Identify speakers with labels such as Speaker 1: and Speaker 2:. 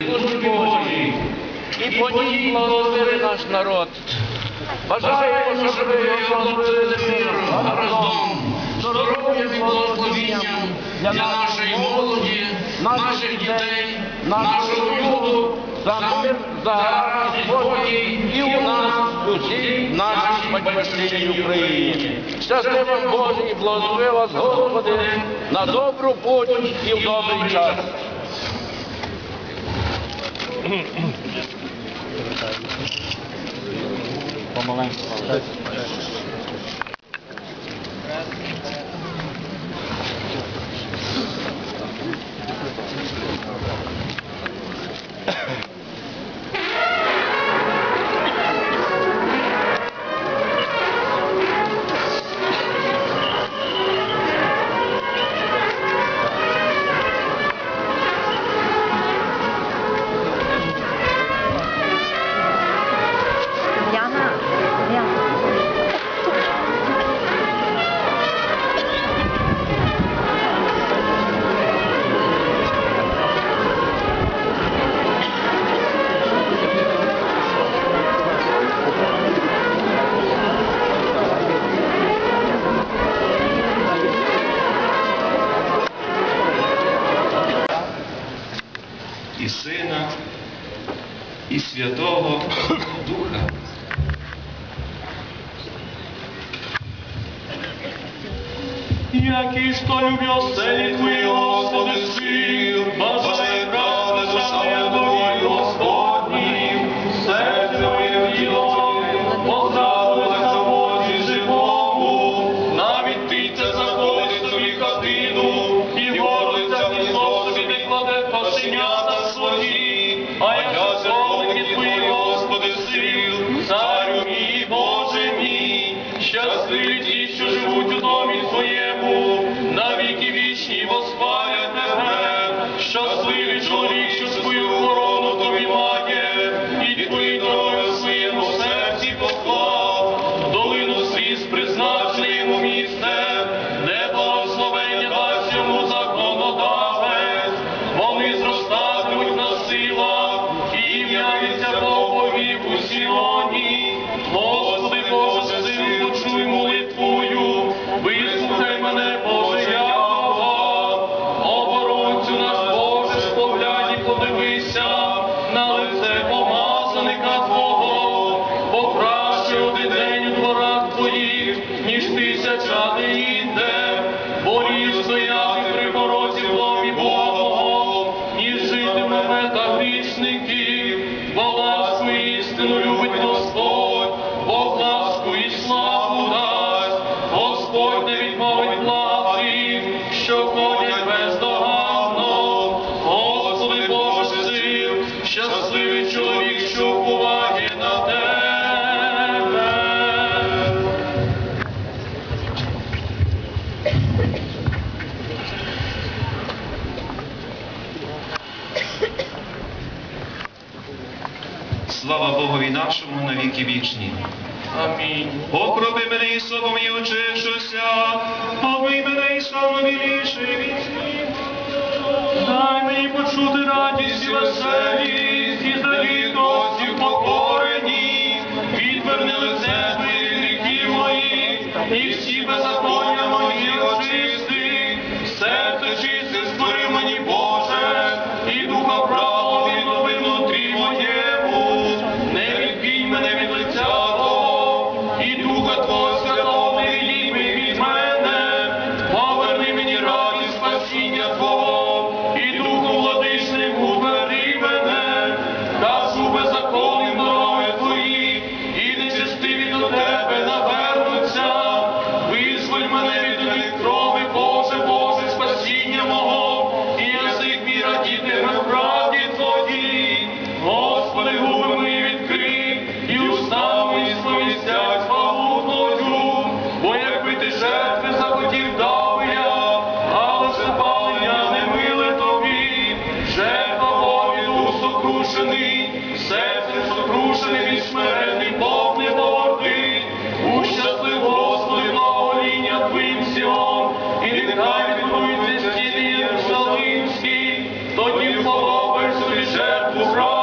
Speaker 1: Божій, і подій благослови наш народ. Бажаємо, щоб ви оновили миром, разом, здоров'ям і благословінням для нашої молоді, наших дітей, нашого люду, за мир, за спокій і у нас, усій нашій батьківщині Україні. Щасти вам Боже і благослови вас, Господи, на добру путь і в добрий час.
Speaker 2: 帮忙
Speaker 3: 来。Syna i Святого Духа.
Speaker 4: Який ж то любив оселі Твої, Господи, сир,
Speaker 3: Слава Богові нашому на віки вічні.
Speaker 4: Амінь.
Speaker 3: Покропи мене і словом і очишуся, а мене і самовіліший від.
Speaker 4: Дай мені почути радість і веселість, і завідості покорені, відверни лице винників моїх, і всі беззаконні. is wrong.